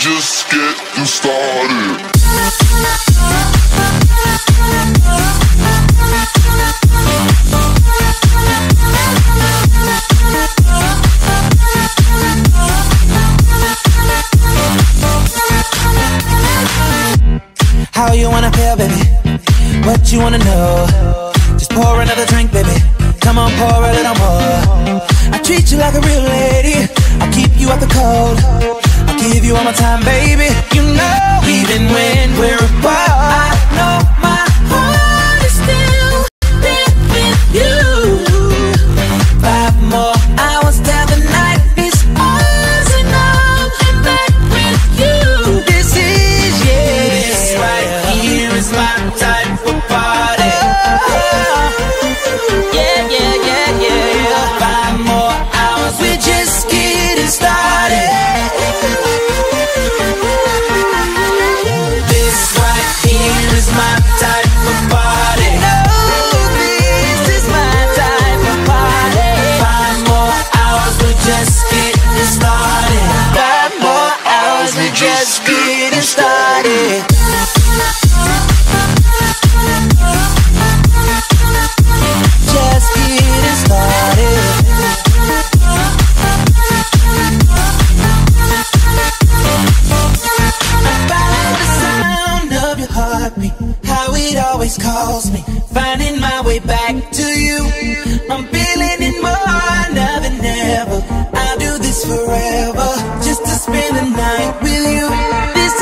just getting started. How you wanna feel, baby? What you wanna know? Just pour another drink, baby. Come on, pour a little more. I treat you like a real lady. I'll keep you out the cold. Give you all my time, baby. You know, even when we're apart, just getting started. Just getting started. By the sound of your heartbeat, how it always calls me, finding my way back to you. I'm feeling it more now than ever. I'll do this forever, just to spend the night with you. This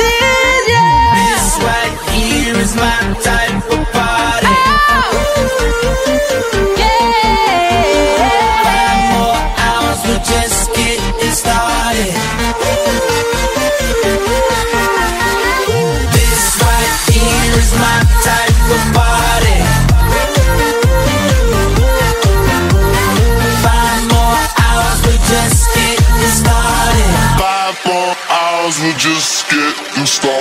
Five more